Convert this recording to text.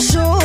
Show.